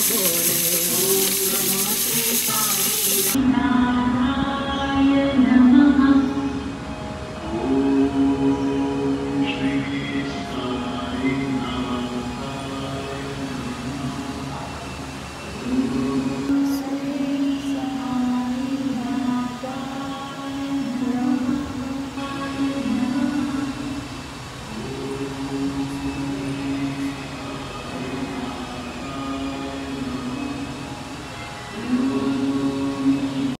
소리